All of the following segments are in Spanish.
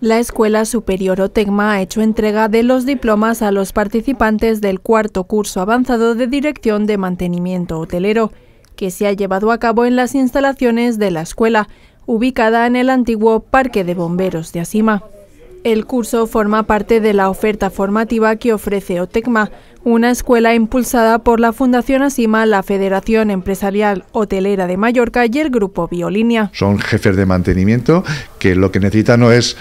La Escuela Superior Otecma ha hecho entrega de los diplomas a los participantes del cuarto curso avanzado de Dirección de Mantenimiento Hotelero, que se ha llevado a cabo en las instalaciones de la escuela, ubicada en el antiguo Parque de Bomberos de Asima. El curso forma parte de la oferta formativa que ofrece OTECMA, una escuela impulsada por la Fundación Asima, la Federación Empresarial Hotelera de Mallorca y el Grupo Biolinia. Son jefes de mantenimiento que lo que necesitan no es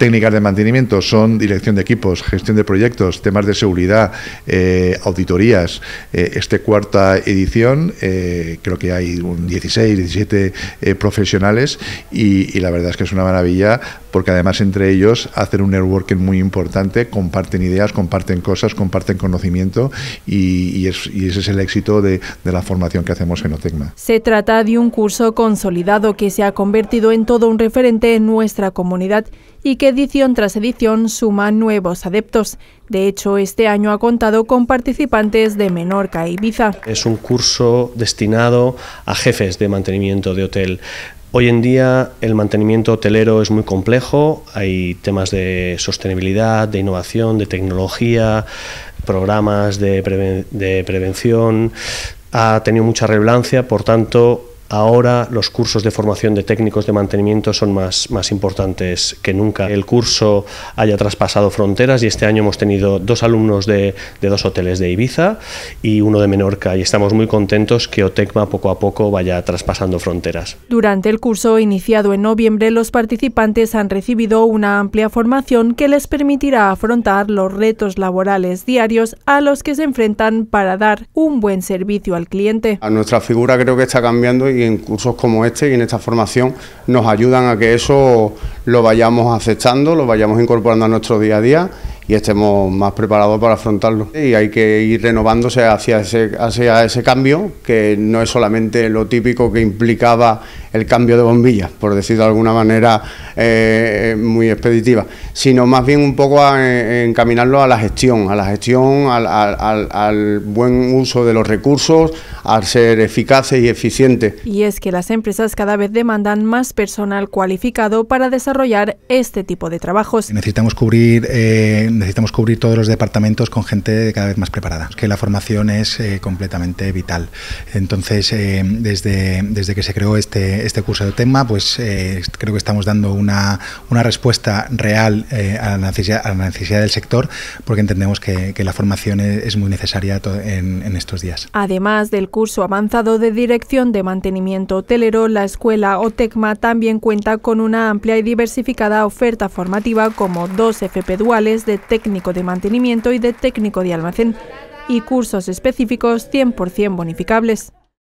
técnicas de mantenimiento son dirección de equipos, gestión de proyectos, temas de seguridad, eh, auditorías. Eh, este cuarta edición eh, creo que hay un 16, 17 profesionales y, la verdad es que es una maravilla porque además entre ellos hacen un networking muy importante, comparten ideas, comparten cosas, comparten conocimiento y, ese es el éxito de, de, la formación que hacemos en OTECMA. Se trata de un curso consolidado que se ha convertido en todo un referente en nuestra comunidad y que edición tras edición suma nuevos adeptos. De hecho, este año ha contado con participantes de Menorca e Ibiza. Es un curso destinado a jefes de mantenimiento de hotel. Hoy en día el mantenimiento hotelero es muy complejo, hay temas de sostenibilidad, de innovación, de tecnología, programas de prevención, ha tenido mucha relevancia, por tanto Ahora los cursos de formación de técnicos de mantenimiento son más, más importantes que nunca. El curso haya traspasado fronteras y este año hemos tenido dos alumnos de, dos hoteles de Ibiza y uno de Menorca y estamos muy contentos que OTECMA poco a poco vaya traspasando fronteras. Durante el curso iniciado en noviembre los participantes han recibido una amplia formación que les permitirá afrontar los retos laborales diarios a los que se enfrentan para dar un buen servicio al cliente. A nuestra figura creo que está cambiando y en cursos como este y en esta formación nos ayudan a que eso lo vayamos aceptando, lo vayamos incorporando a nuestro día a día y estemos más preparados para afrontarlo. Y hay que ir renovándose hacia ese, hacia ese cambio, que no es solamente lo típico que implicaba el cambio de bombillas, por decirlo de alguna manera eh, muy expeditiva, sino más bien un poco a, eh, encaminarlo a la gestión, a la gestión, al, al buen uso de los recursos, al ser eficaces y eficientes. Y es que las empresas cada vez demandan más personal cualificado para desarrollar este tipo de trabajos. Necesitamos cubrir eh, necesitamos cubrir todos los departamentos con gente cada vez más preparada, que la formación es eh, completamente vital. Entonces, eh, desde, desde que se creó este, este curso de tema, pues eh, creo que estamos dando una, una respuesta real a, la necesidad, a la necesidad del sector, porque entendemos que, la formación es, muy necesaria en, en estos días. Además del curso avanzado de Dirección de Mantenimiento Hotelero, la escuela OTECMA también cuenta con una amplia y diversificada oferta formativa como dos FP duales de técnico de mantenimiento y de técnico de almacén y cursos específicos 100% bonificables.